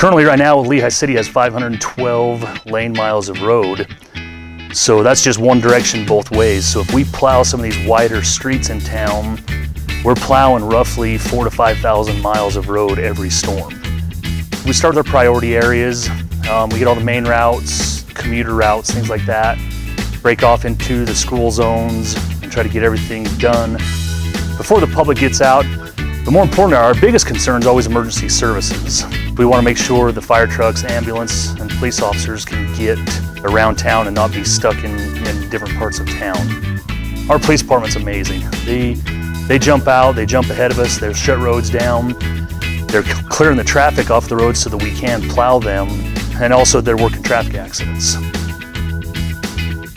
Currently right now, Lehi City has 512 lane miles of road. So that's just one direction both ways. So if we plow some of these wider streets in town, we're plowing roughly four to 5,000 miles of road every storm. We start with our priority areas. Um, we get all the main routes, commuter routes, things like that. Break off into the school zones and try to get everything done before the public gets out. But more important, our biggest concern is always emergency services. We want to make sure the fire trucks, ambulance, and police officers can get around town and not be stuck in, in different parts of town. Our police department's amazing. They, they jump out, they jump ahead of us, they shut roads down, they're clearing the traffic off the roads so that we can plow them, and also they're working traffic accidents.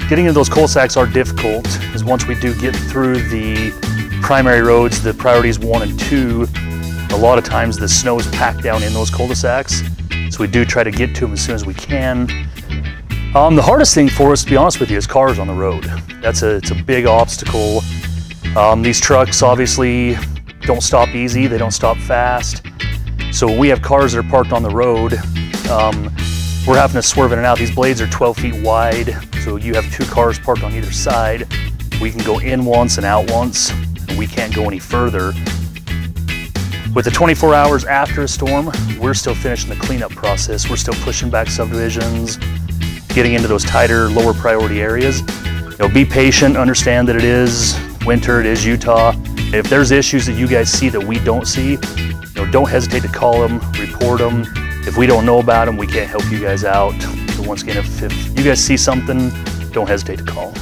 Getting into those cul-de-sacs are difficult, because once we do get through the primary roads, the priorities one and two, a lot of times the snow is packed down in those cul-de-sacs. So we do try to get to them as soon as we can. Um, the hardest thing for us, to be honest with you, is cars on the road. That's a, it's a big obstacle. Um, these trucks obviously don't stop easy, they don't stop fast. So we have cars that are parked on the road, um, we're having to swerve in and out. These blades are 12 feet wide, so you have two cars parked on either side. We can go in once and out once, we can't go any further. With the 24 hours after a storm, we're still finishing the cleanup process. We're still pushing back subdivisions, getting into those tighter, lower priority areas. You know, be patient, understand that it is winter, it is Utah. If there's issues that you guys see that we don't see, you know, don't hesitate to call them, report them. If we don't know about them, we can't help you guys out. So once again, if, if you guys see something, don't hesitate to call.